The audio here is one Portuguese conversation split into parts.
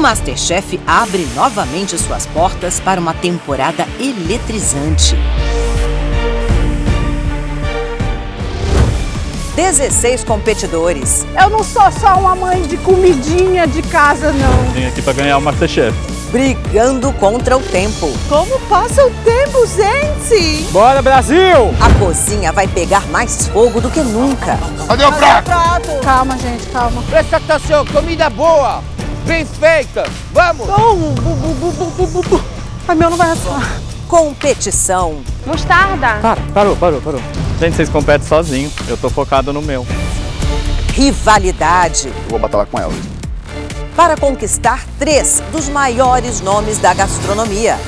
Masterchef abre novamente suas portas para uma temporada eletrizante. 16 competidores. Eu não sou só uma mãe de comidinha de casa, não. Vim aqui para ganhar o Masterchef. Brigando contra o tempo. Como passa o tempo, gente? Bora, Brasil! A cozinha vai pegar mais fogo do que nunca. Cadê o prato? prato? Calma, gente, calma. Presta atenção, comida boa, bem feita. Vamos! Bum, bu, bu, bu, bu, bu, bu, bu. Ai, meu não vai assar. Competição. Mostarda. Para, parou, parou, parou. Gente, vocês competem sozinho. Eu tô focado no meu. Rivalidade. Eu vou batalhar com ela. Para conquistar três dos maiores nomes da gastronomia.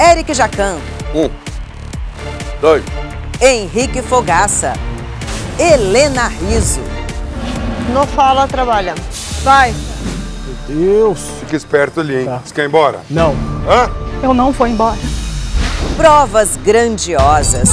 Eric Jacan. Um, dois. Henrique Fogaça. Helena Riso. Não fala, trabalha. Vai. Deus! Fica esperto ali, hein? Tá. Você quer ir embora? Não. Hã? Eu não vou embora. Provas grandiosas.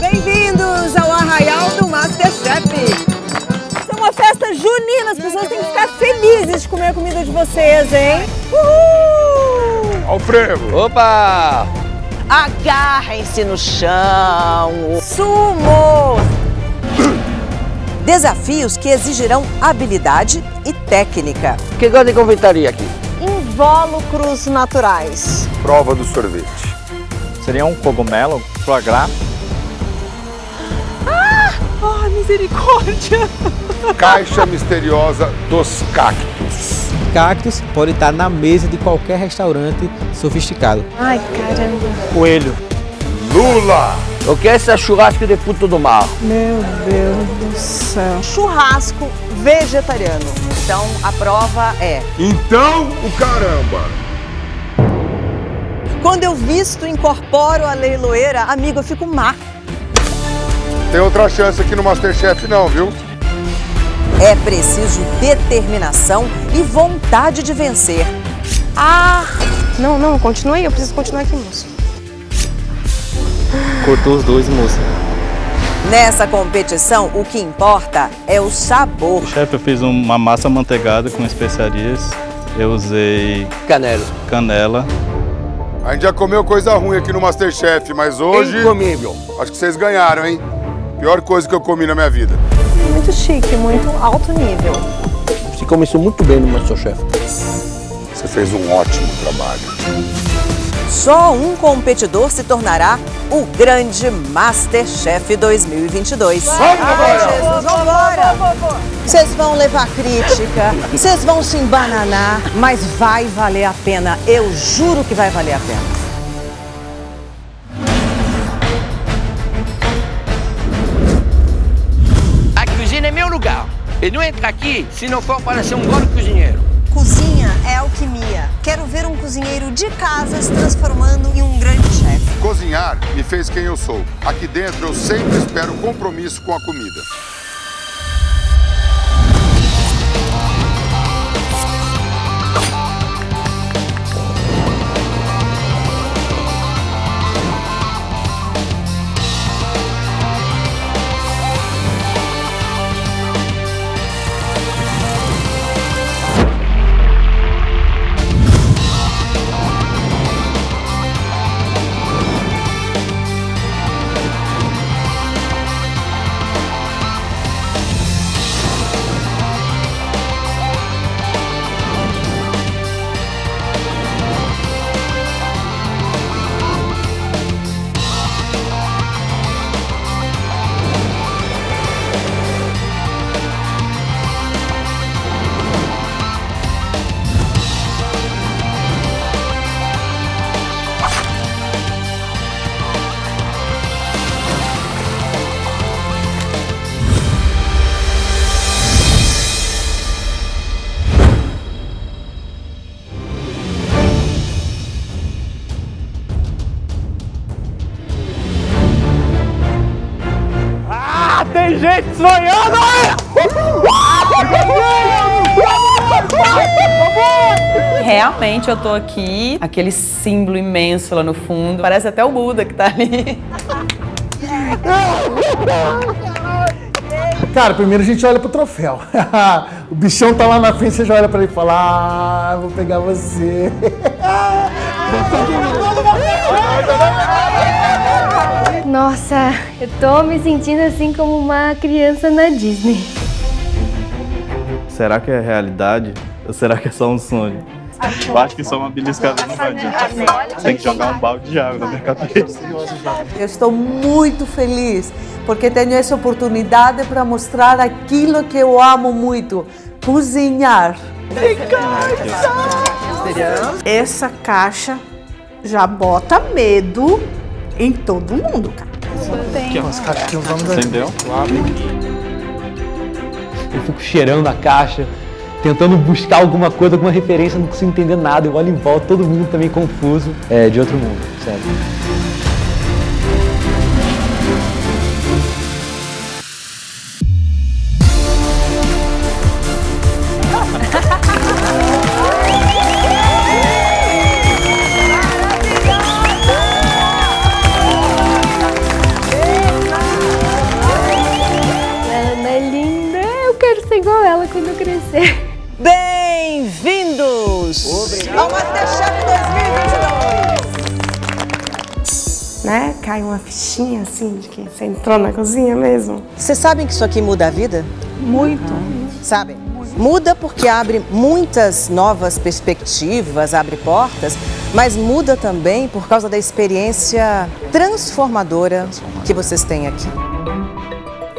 Bem-vindos ao Arraial do Masterchef. Isso é uma festa junina, as pessoas têm que ficar felizes de comer a comida de vocês, hein? Uhul! Ó o frevo. Opa! Agarrem-se no chão. Sumo. Desafios que exigirão habilidade e técnica. Que gosta de confeitaria aqui? Invólucros naturais. Prova do sorvete. Seria um cogumelo flagrar. Ai, misericórdia. Caixa misteriosa dos cactos. Cactos pode estar na mesa de qualquer restaurante sofisticado. Ai, caramba. Coelho. Lula. O que é esse churrasco de fruto do mar? Meu Deus do céu. Churrasco vegetariano. Então a prova é: Então, o caramba. quando eu visto incorporo a leiloeira, amigo, eu fico má. Tem outra chance aqui no Masterchef não, viu? É preciso determinação e vontade de vencer. Ah! Não, não, continua aí. Eu preciso continuar aqui, moço. Cortou os dois, moça. Nessa competição, o que importa é o sabor. Chefe, eu fiz uma massa manteigada com especiarias. Eu usei Canela. canela. A gente já comeu coisa ruim aqui no Masterchef, mas hoje Incomível. acho que vocês ganharam, hein? Pior coisa que eu comi na minha vida. Muito chique, muito alto nível. Você começou muito bem no Masterchef. Você fez um ótimo trabalho. Só um competidor se tornará o grande Masterchef 2022. Vamos! Jesus, vambora! Vocês vão levar crítica, vocês vão se embananar, mas vai valer a pena. Eu juro que vai valer a pena. A cozinha é meu lugar. E não entra aqui se não for para ser um bom cozinheiro. Cozinha alquimia. Quero ver um cozinheiro de casa se transformando em um grande chefe. Cozinhar me fez quem eu sou. Aqui dentro eu sempre espero compromisso com a comida. Realmente eu tô aqui, aquele símbolo imenso lá no fundo. Parece até o Buda que tá ali. Cara, primeiro a gente olha pro troféu. o bichão tá lá na frente, você já olha pra ele e fala: Ah, vou pegar você. Nossa, eu tô me sentindo assim como uma criança na Disney. Será que é realidade? Ou será que é só um sonho? Eu acho que só uma beliscada não vai adiantar. Tem que jogar um balde de água na minha cabeça. Eu estou muito feliz porque tenho essa oportunidade para mostrar aquilo que eu amo muito: cozinhar. Essa caixa já bota medo em todo mundo, cara. Entendeu? Eu fico cheirando a caixa, tentando buscar alguma coisa, alguma referência, não consigo entender nada. Eu olho em volta, todo mundo também confuso. É de outro mundo, sério. Assim de que você entrou na cozinha mesmo. Vocês sabem que isso aqui muda a vida? Muito. Sabem? Muda porque abre muitas novas perspectivas, abre portas, mas muda também por causa da experiência transformadora que vocês têm aqui.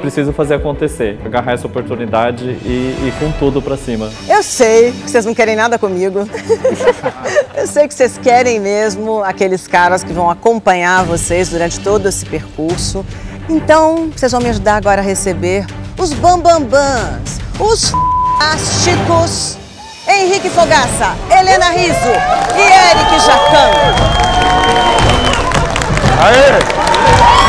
Preciso fazer acontecer, agarrar essa oportunidade e ir com tudo pra cima. Eu sei que vocês não querem nada comigo. Eu sei que vocês querem mesmo aqueles caras que vão acompanhar vocês durante todo esse percurso. Então, vocês vão me ajudar agora a receber os bambambãs, os fantásticos Henrique Fogaça, Helena Riso e Eric Jacan. Meu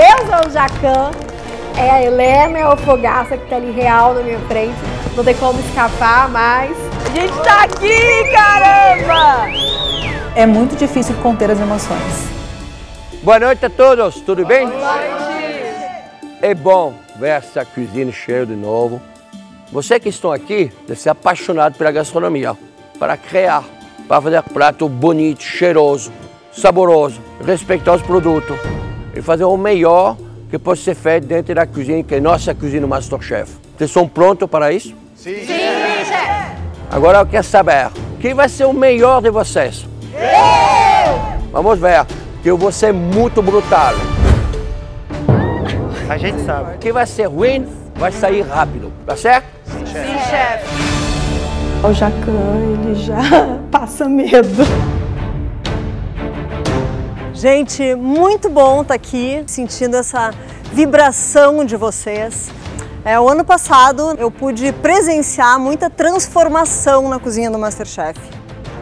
Deus, é o Jacan. É a Helena, é o Fogaça que tá ali real na minha frente. Não tem como escapar, mas. A gente tá aqui, caramba! É muito difícil conter as emoções. Boa noite a todos, tudo bem? Boa noite! É bom ver essa cozinha cheia de novo. Você que estão aqui deve ser apaixonado pela gastronomia, para criar, para fazer prato bonito, cheiroso, saboroso, respeitar os produtos e fazer o melhor que pode ser feito dentro da cozinha, que é nossa cozinha Masterchef. Vocês estão prontos para isso? Sim! Sim, chefe! Agora eu quero saber, quem vai ser o melhor de vocês? Eu! Vamos ver, que eu vou ser muito brutal. A gente sabe. Quem vai ser ruim vai sair rápido, tá certo? O Jacan, ele já passa medo. Gente, muito bom estar aqui, sentindo essa vibração de vocês. É, o ano passado eu pude presenciar muita transformação na cozinha do Masterchef.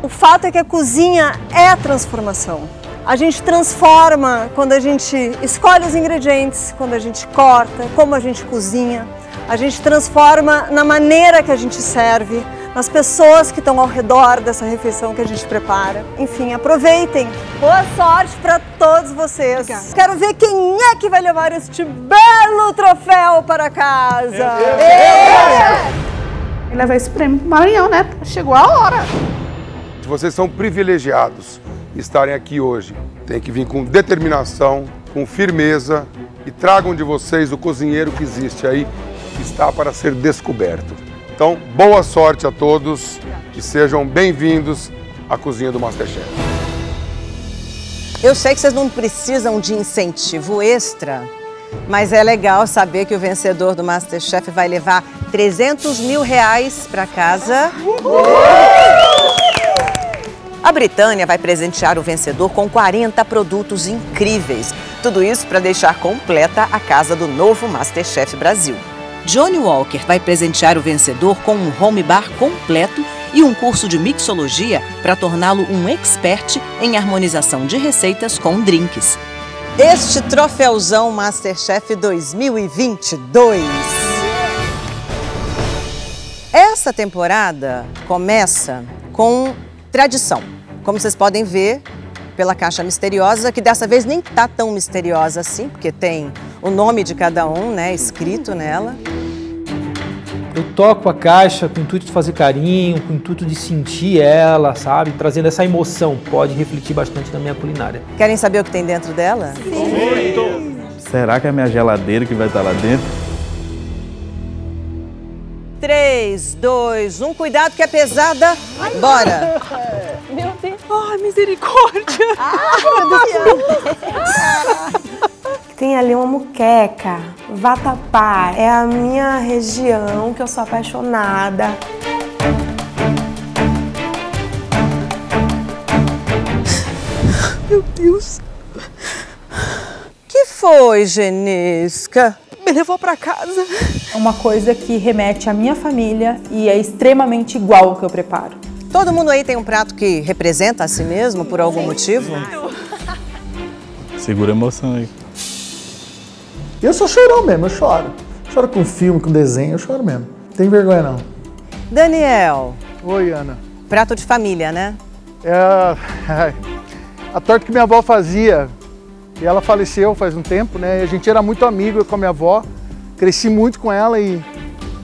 O fato é que a cozinha é a transformação. A gente transforma quando a gente escolhe os ingredientes, quando a gente corta, como a gente cozinha. A gente transforma na maneira que a gente serve, nas pessoas que estão ao redor dessa refeição que a gente prepara. Enfim, aproveitem. Boa sorte para todos vocês. Quero ver quem é que vai levar este belo troféu para casa. E levar esse prêmio pro Maranhão, né? Chegou a hora. Se vocês são privilegiados estarem aqui hoje, tem que vir com determinação, com firmeza e tragam de vocês o cozinheiro que existe aí, que está para ser descoberto. Então, boa sorte a todos e sejam bem-vindos à cozinha do Masterchef. Eu sei que vocês não precisam de incentivo extra, mas é legal saber que o vencedor do Masterchef vai levar 300 mil reais para casa. A Britânia vai presentear o vencedor com 40 produtos incríveis. Tudo isso para deixar completa a casa do novo Masterchef Brasil. Johnny Walker vai presentear o vencedor com um home bar completo e um curso de mixologia para torná-lo um expert em harmonização de receitas com drinks. Este troféuzão Masterchef 2022. Essa temporada começa com tradição. Como vocês podem ver, pela caixa misteriosa, que dessa vez nem tá tão misteriosa assim, porque tem o nome de cada um, né, escrito nela. Eu toco a caixa com o intuito de fazer carinho, com o intuito de sentir ela, sabe? Trazendo essa emoção. Pode refletir bastante na minha culinária. Querem saber o que tem dentro dela? Será que é a minha geladeira que vai estar lá dentro? 3, 2, 1, cuidado que é pesada. Bora! Meu Deus. Ai, misericórdia! Tem ali uma muqueca, vatapá. É a minha região que eu sou apaixonada. Meu Deus! que foi, Genisca? Me levou pra casa. É uma coisa que remete à minha família e é extremamente igual ao que eu preparo. Todo mundo aí tem um prato que representa a si mesmo por algum motivo? Segura a emoção aí. Eu sou chorão mesmo, eu choro. Choro com filme, com desenho, eu choro mesmo. Não tem vergonha não. Daniel, Oi, Ana. prato de família, né? É a, a torta que minha avó fazia. E ela faleceu faz um tempo, né? E a gente era muito amigo com a minha avó. Cresci muito com ela e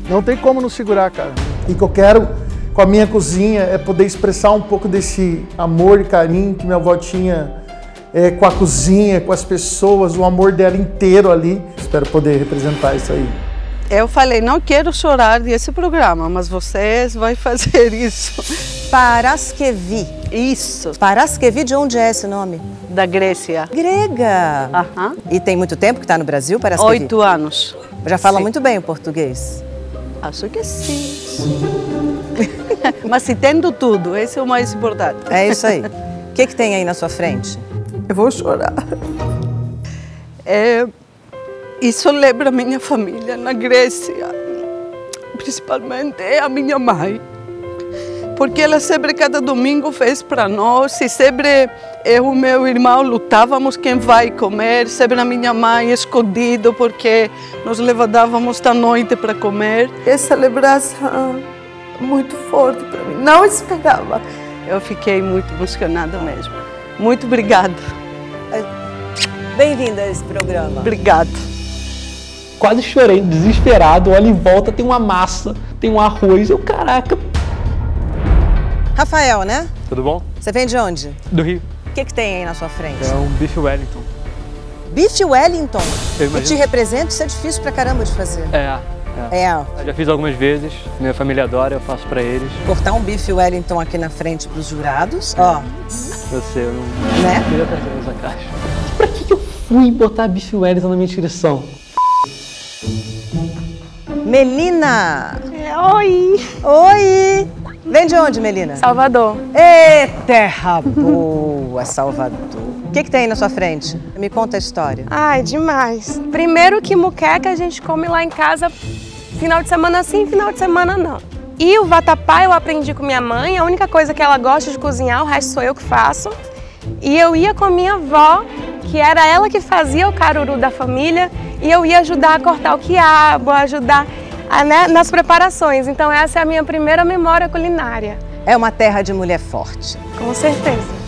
não tem como nos segurar, cara. E o que eu quero com a minha cozinha é poder expressar um pouco desse amor e carinho que minha avó tinha é, com a cozinha, com as pessoas, o amor dela inteiro ali. Espero poder representar isso aí. Eu falei, não quero chorar desse programa, mas vocês vão fazer isso. Paraskevi. Isso, Paraskevi, de onde é esse nome? da Grécia. Grega. Aham. E tem muito tempo que está no Brasil, Paraskevi? Oito anos. Já fala Sim. muito bem o português. Acho que sim. mas entendo tudo, esse é o mais importante. É isso aí. O que, que tem aí na sua frente? Eu vou chorar. É, isso lembra minha família na Grécia, principalmente a minha mãe. Porque ela sempre, cada domingo, fez para nós e sempre eu e meu irmão lutávamos quem vai comer, sempre a minha mãe escondido, porque nós levantávamos da noite para comer. Essa lembrança muito forte para mim, não esperava. Eu fiquei muito emocionada mesmo. Muito obrigada. Bem-vinda a esse programa. Obrigada. Quase chorei, desesperado. Olha em volta, tem uma massa, tem um arroz. Eu, caraca. Rafael, né? Tudo bom? Você vem de onde? Do Rio. O que, que tem aí na sua frente? É um bife Wellington. Bife Wellington. Eu E imagino. te representa, isso é difícil pra caramba de fazer. É, é. É, Eu já fiz algumas vezes, minha família adora, eu faço pra eles. cortar um bife Wellington aqui na frente pros jurados. Ó, Eu sei, eu não Né? queria trazer essa caixa. Pra que, que eu fui botar bife Wellington na minha inscrição? Melina. Oi! Oi. Vem de onde, Melina? Salvador. Ê, terra boa, Salvador. O que, que tem aí na sua frente? Me conta a história. Ai, demais. Primeiro que muqueca a gente come lá em casa final de semana sim, final de semana não. E o vatapá eu aprendi com minha mãe, a única coisa que ela gosta de cozinhar, o resto sou eu que faço. E eu ia com minha avó, que era ela que fazia o caruru da família, e eu ia ajudar a cortar o quiabo, ajudar a, né, nas preparações. Então essa é a minha primeira memória culinária. É uma terra de mulher forte. Com certeza.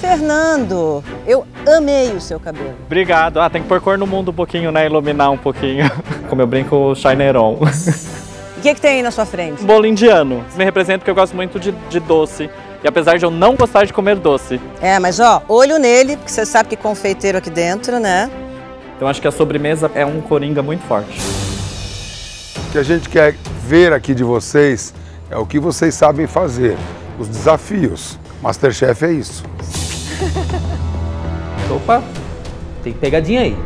Fernando, eu amei o seu cabelo. Obrigado. Ah, tem que pôr cor no mundo um pouquinho, né? Iluminar um pouquinho. Como eu brinco, o Shineron. O que, que tem aí na sua frente? Bolo indiano. Me representa porque eu gosto muito de, de doce. E apesar de eu não gostar de comer doce, É, mas ó, olho nele, porque você sabe que confeiteiro aqui dentro, né? então acho que a sobremesa é um coringa muito forte. O que a gente quer ver aqui de vocês é o que vocês sabem fazer, os desafios. Masterchef é isso. Opa, tem pegadinha aí.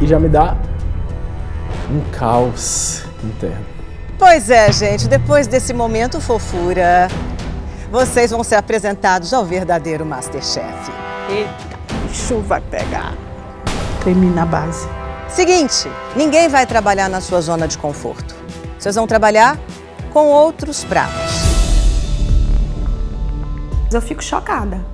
E já me dá um caos interno. Pois é, gente, depois desse momento fofura, vocês vão ser apresentados ao verdadeiro Masterchef. Eita, chuva vai pegar. Termina a base. Seguinte, ninguém vai trabalhar na sua zona de conforto. Vocês vão trabalhar com outros pratos. Eu fico chocada.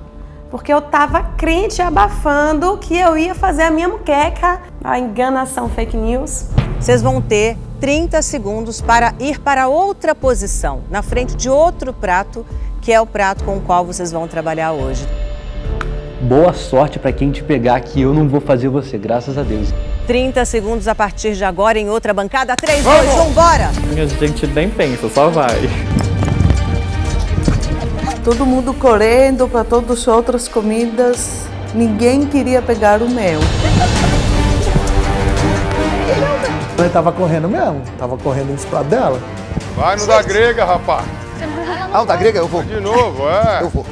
Porque eu tava crente abafando que eu ia fazer a minha muqueca. A enganação fake news. Vocês vão ter 30 segundos para ir para outra posição, na frente de outro prato, que é o prato com o qual vocês vão trabalhar hoje. boa sorte pra quem te pegar, que eu não vou fazer você, graças a Deus. 30 segundos a partir de agora em outra bancada. 3, 2, 1, bora! A gente nem pensa, só vai. Todo mundo correndo para todas as outras comidas. Ninguém queria pegar o meu. Eu tava correndo mesmo, tava correndo em cima dela. Vai no da grega, rapaz. Ah, o da grega eu vou. De novo, é. Eu vou.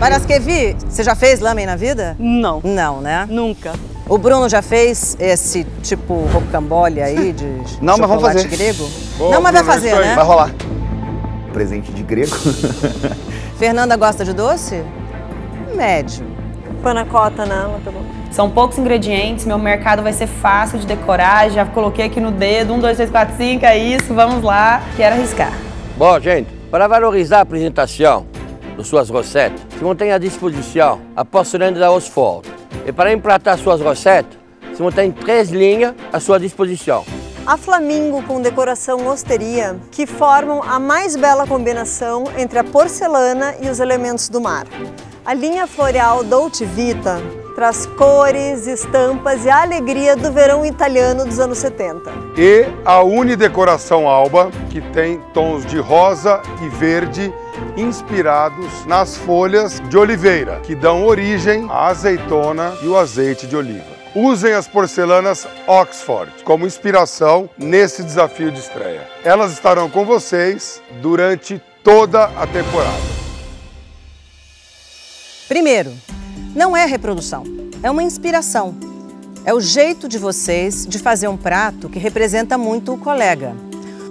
Paraskevi, você já fez lamen na vida? Não. Não, né? Nunca. O Bruno já fez esse tipo rocambole aí de Não, mas vamos fazer. grego? Boa, não, mas vai fazer, né? Vai rolar. Presente de grego. Fernanda gosta de doce? Médio. Panacota, né? Ela pegou. São poucos ingredientes, meu mercado vai ser fácil de decorar. Já coloquei aqui no dedo: um, dois, três, quatro, cinco, é isso, vamos lá. Quero arriscar. Bom, gente, para valorizar a apresentação de suas receitas, se mantém à disposição a porcelana da Osford. E para empratar suas receitas, se mantém três linhas à sua disposição. A Flamingo com decoração osteria, que formam a mais bela combinação entre a porcelana e os elementos do mar. A linha floreal Dolce Vita traz cores, estampas e a alegria do verão italiano dos anos 70. E a Unidecoração Alba, que tem tons de rosa e verde inspirados nas folhas de oliveira, que dão origem à azeitona e o azeite de oliva. Usem as porcelanas Oxford como inspiração nesse desafio de estreia. Elas estarão com vocês durante toda a temporada. Primeiro, não é reprodução, é uma inspiração. É o jeito de vocês de fazer um prato que representa muito o colega.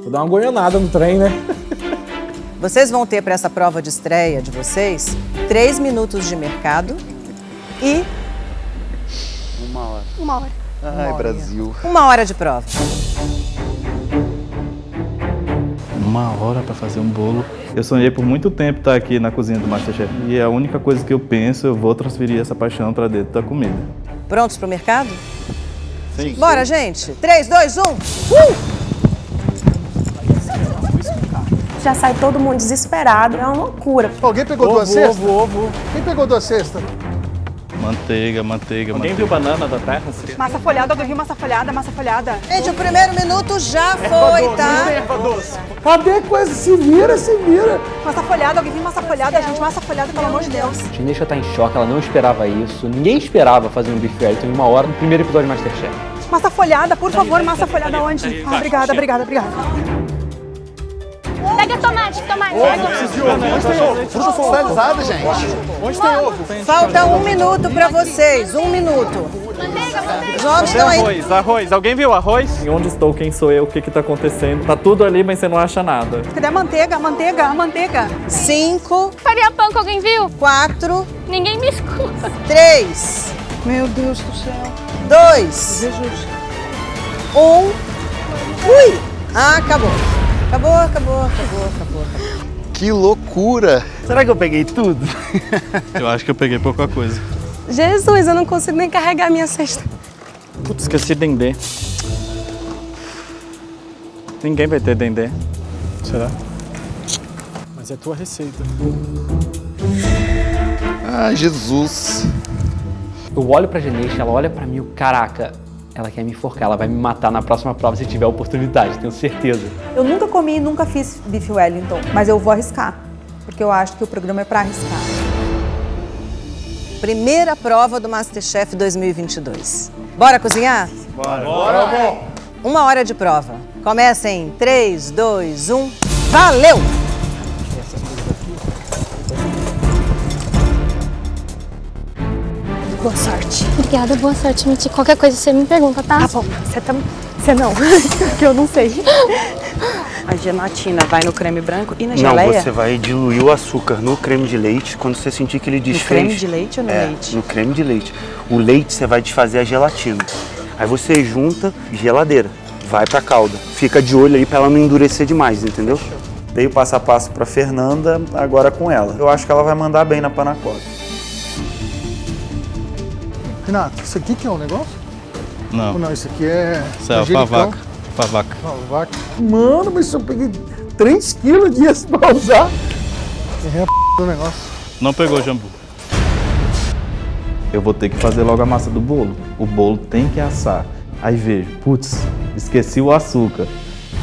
Vou dar uma goianada no trem, né? Vocês vão ter para essa prova de estreia de vocês três minutos de mercado e Uma hora. Uma hora. Ai, Brasil. uma hora de prova. Uma hora pra fazer um bolo. Eu sonhei por muito tempo estar aqui na cozinha do Masterchef. E a única coisa que eu penso, eu vou transferir essa paixão pra dentro da comida. Prontos para o mercado? Sim. Bora, gente! 3, 2, 1! Uh! Já sai todo mundo desesperado, é uma loucura. Alguém pegou Ovo, duas cestas? ovo, ovo. Quem pegou duas cestas? Manteiga, manteiga, Alguém manteiga. viu banana da terra? Massa folhada, alguém viu massa folhada, massa folhada. Gente, o primeiro minuto já foi, tá? Cadê coisa? Se vira, se vira. Massa folhada, alguém viu massa folhada, gente, massa folhada, pelo amor de Deus. A Genesha tá em choque, ela não esperava isso. Ninguém esperava fazer um Beef Wellington em uma hora no primeiro episódio de Masterchef. Massa folhada, por favor, massa folhada onde? Ah, obrigada, obrigada, obrigada. Pega tomate, tomate. Onde tem ovo? Fruta finalizada, gente. Onde tem ovo? Falta um minuto para vocês, um minuto. Os ovos estão aí. Arroz, arroz. Alguém viu arroz? E onde estou? Quem sou eu? O que que tá acontecendo? Tá tudo ali, mas você não acha nada. Cadê a manteiga, a manteiga, a manteiga? Cinco, Faria pão que alguém viu? quatro, Ninguém me escuta. três, Meu Deus do céu. dois, Jesus. um. Ui! Ah, acabou. Acabou, acabou, acabou, acabou. Que loucura. Será que eu peguei tudo? eu acho que eu peguei pouca coisa. Jesus, eu não consigo nem carregar a minha cesta. Putz, esqueci dendê. Ninguém vai ter dendê. Será? Mas é tua receita. Ai, Jesus. Eu olho pra Genesha, ela olha pra mim, caraca, ela quer me enforcar, ela vai me matar na próxima prova se tiver oportunidade, tenho certeza. Eu nunca comi e nunca fiz Beef Wellington, mas eu vou arriscar. Porque eu acho que o programa é para arriscar. Primeira prova do Masterchef 2022. Bora cozinhar? Bora, bom. Uma hora de prova. Começa em 3, 2, 1. Valeu! Obrigada, boa sorte, Miti. Qualquer coisa você me pergunta, tá? Tá bom, você tá... Você não, que eu não sei. A gelatina vai no creme branco e na Não, geleia? você vai diluir o açúcar no creme de leite quando você sentir que ele desfez. creme de leite ou no é, leite? No creme de leite. O leite você vai desfazer a gelatina. Aí você junta geladeira, vai pra calda. Fica de olho aí pra ela não endurecer demais, entendeu? Dei o passo a passo pra Fernanda, agora com ela. Eu acho que ela vai mandar bem na panacota. Renato, isso aqui que é um negócio? Não. Ou não, isso aqui é. Isso é pavaca. Pavaca. Pavaca. Mano, mas eu peguei 3 quilos pra usar. É a p do negócio. Não pegou jambu. eu vou ter que fazer logo a massa do bolo. O bolo tem que assar. Aí vejo, putz, esqueci o açúcar.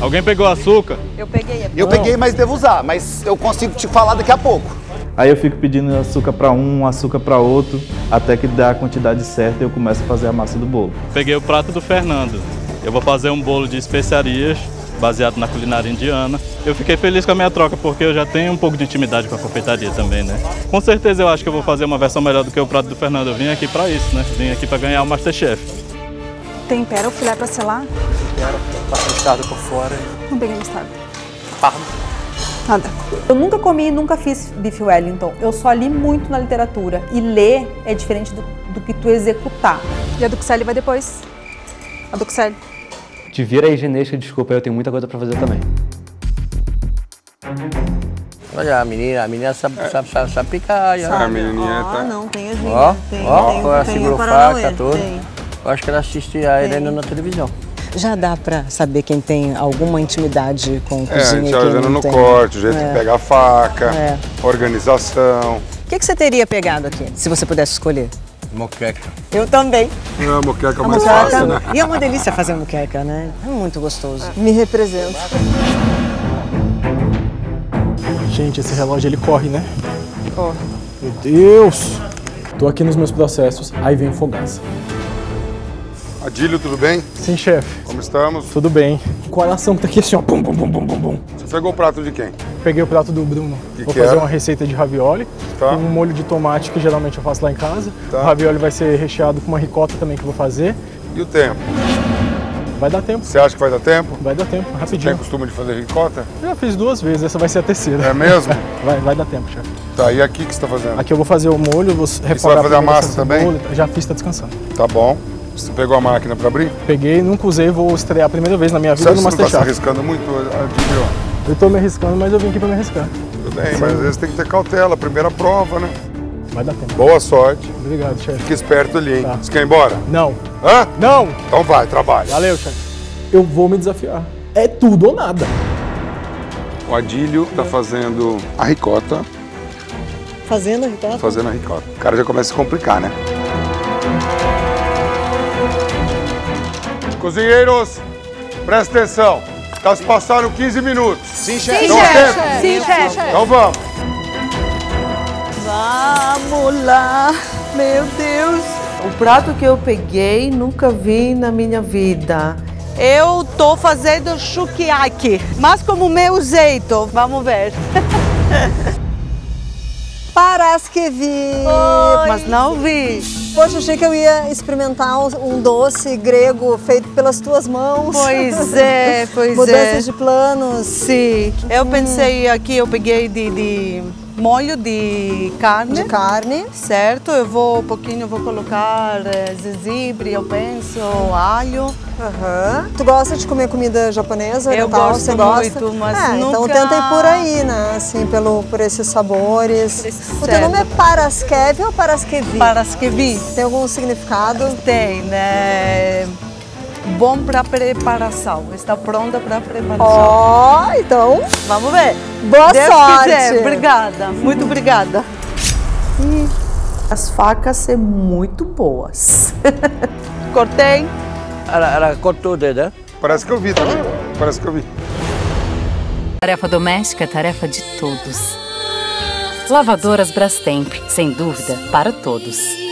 Alguém pegou açúcar? Eu peguei. Eu peguei, mas devo usar, mas eu consigo te falar daqui a pouco. Aí eu fico pedindo açúcar para um, açúcar para outro, até que dá a quantidade certa e eu começo a fazer a massa do bolo. Peguei o prato do Fernando. Eu vou fazer um bolo de especiarias baseado na culinária indiana. Eu fiquei feliz com a minha troca porque eu já tenho um pouco de intimidade com a confeitaria também, né? Com certeza eu acho que eu vou fazer uma versão melhor do que o prato do Fernando. Eu vim aqui para isso, né? Vim aqui para ganhar o Masterchef. Tempera o filé pra selar? Tempera, passa mostarda por fora. Não peguei mostarda. Parma. Nada. Eu nunca comi e nunca fiz bife Wellington. Eu só li muito na literatura. E ler é diferente do, do que tu executar. E a Duxelle vai depois. A Duxelle. Te vira aí, genética, desculpa, eu tenho muita coisa pra fazer também. Olha, a menina, a menina sabe, sabe, sabe, sabe picar. já. A menininha tá... Ah, não, tem as Ó, minhas. Tem, ó, tem, tem segurou faca, tudo. tem. Eu acho que ela assiste a Helena na televisão. Já dá pra saber quem tem alguma intimidade com É, a cozinha gente e vai quem vendo não no tem. corte, o jeito É. que pega a faca, É. organização. O que, que você teria pegado aqui, se você pudesse escolher? Moqueca. Eu também. Não, a moqueca é A mais moqueca- fácil, né? E é uma delícia fazer moqueca, né? É muito gostoso. Me representa. Gente, esse relógio ele corre, né? Corre. Meu Deus! Tô aqui nos meus processos, aí vem fogaça. Adílio, tudo bem? Sim, chefe. Como estamos? Tudo bem. O coração que tá aqui assim, ó. Bum, bum, bum, bum, bum, bum. Você pegou o prato de quem? Peguei o prato do Bruno. Que Vou que fazer era? uma receita de ravioli Tá. um molho de tomate que geralmente eu faço lá em casa. Tá. O ravioli vai ser recheado com uma ricota também que eu vou fazer. E o tempo? Vai dar tempo. Você acha que vai dar tempo? Vai dar tempo, Tem rapidinho. costume de fazer ricota? Já fiz duas vezes, essa vai ser a terceira. É mesmo? vai, vai dar tempo, chefe. Tá, e aqui o que você está fazendo? Aqui eu vou fazer o molho, vou refogar vai fazer a massa também? cebola. Já fiz, tá descansando. Tá bom. Você pegou a máquina para abrir? Peguei, nunca usei, vou estrear a primeira vez na minha vida acha no que você não está se Masterchef. arriscando muito, Adílio? Eu tô me arriscando, mas eu vim aqui pra me arriscar. Tudo bem, mas às vezes tem que ter cautela. Primeira prova, né? Vai dar tempo. Boa sorte. Obrigado, chefe. Fique esperto ali, hein? Tá. Você quer ir embora? Não. Hã? Não! Então vai, trabalha. Valeu, chefe. Eu vou me desafiar. É tudo ou nada. O Adílio tá fazendo a ricota. Fazendo, Ricardo? Fazendo a ricota. O cara já começa a se complicar, né? Cozinheiros, presta atenção. Já se passaram 15 minutos. Sim, chefe. Sim, chefe. Sim, chefe. Então vamos. Vamos lá, meu Deus. O prato que eu peguei nunca vi na minha vida. Eu tô fazendo sukiyaki, mas como meu jeito. Vamos ver. Paraskevi. Mas não vi. Poxa, achei que eu ia experimentar um doce grego feito pelas tuas mãos. Pois é, pois Mudanças é. de planos. Sim. Eu pensei aqui, eu peguei de, de molho de carne. De carne. Certo, eu vou um pouquinho, vou colocar eh, gengibre, eu penso, alho. Aham. Tu gosta de comer comida japonesa? Eu oriental? gosto Você gosta? muito, mas é, Então nunca- tenta ir por aí, né? Assim, pelo, por esses sabores. o teu nome é Paraskev ou Paraskevi? Paraskevi. Tem algum significado? Tem, né? Bom para preparação. Está pronta para preparação. Ó, então. Vamos ver. Boa Deus sorte. quiser. Obrigada, muito obrigada. As facas são muito boas. Cortei. Ela, ela cortou o dedo, né? Parece que eu vi também. Parece que eu vi. Tarefa doméstica é tarefa de todos. Lavadoras Brastemp, sem dúvida, para todos.